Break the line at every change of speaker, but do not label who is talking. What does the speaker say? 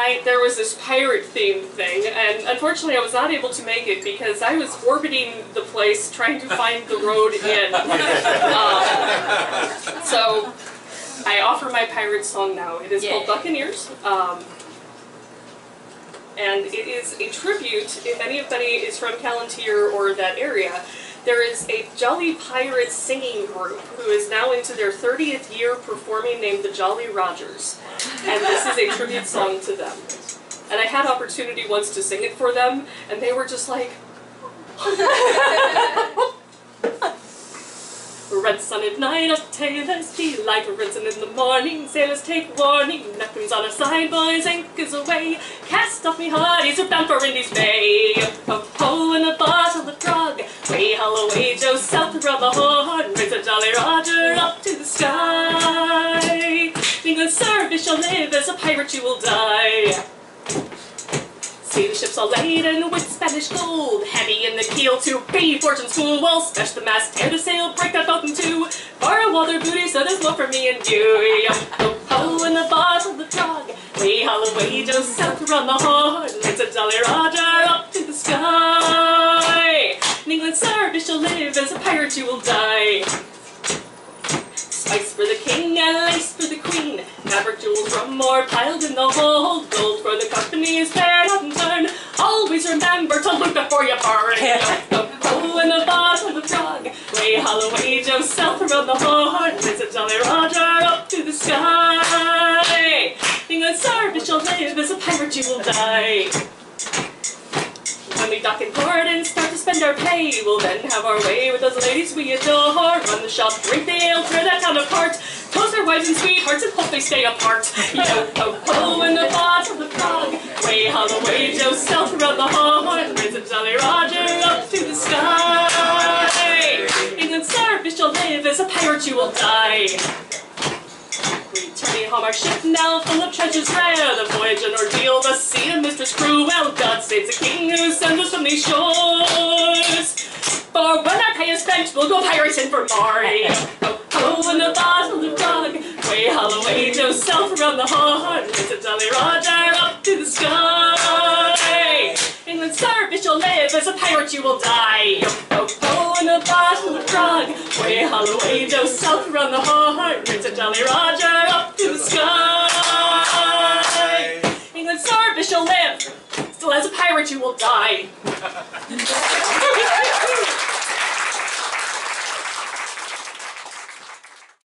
night there was this pirate themed thing, and unfortunately I was not able to make it because I was orbiting the place trying to find the road in. Um, so I offer my pirate song now. It is called Buccaneers. Um, and it is a tribute, if anybody is from Callantyre or that area, there is a Jolly Pirates singing group who is now into their 30th year performing named the Jolly Rogers. And this is a tribute song to them. And I had opportunity once to sing it for them, and they were just like, Red sun at night, us tailors delight, risen in the morning, sailors take warning, nothing's on our side, boys, anchors away, cast off me hearties, we're bound for Indies Bay. Ho live, as a pirate you will die. See the ships all laden with Spanish gold, heavy in the keel to be fortune's fool. Well, smash the mast, tear the sail, break that boat in two. Borrow all their booty, so there's more for me and you. Ho ho in the bottle, the frog. Way Holloway, Joe south around the horn. It's a jolly Roger up to the sky. In England's service shall live, as a pirate you will die. Spice for the king and lace for the queen. Fabric jewels from more piled in the hold. Gold for the company's fair and turn. Always remember to look before you burn. The bow in the bottom of the frog. Way Holloway, Joe south around the horn. A jolly Roger up to the sky. England's service shall live as a pirate you will die. When we dock in port and start to spend our pay, we'll then have our way with those ladies we adore. Run the shop, drink the ale, tear that apart. Toast our wives and sweethearts and hope they stay apart. Yo ho ho in the bottom of the frog. Way Holloway, Joe south around the horn. Raise a jolly Roger up to the sky. England's service shall live, as a pirate you will die. Returning home our ship now full of treasures rare The voyage an ordeal, the sea and mistress crew Well, God save the king who sends us from these shores For when our pay is spent, we'll go pirating for more Ho in the bottle of frog Way Holloway, south around the It's a jolly Roger up to the sky. England's service shall live, as a pirate you will die. Ho in a bottle of frog Way Holloway, south around the It's a jolly Roger up to the sky. England's service shall live. Still as a pirate you will die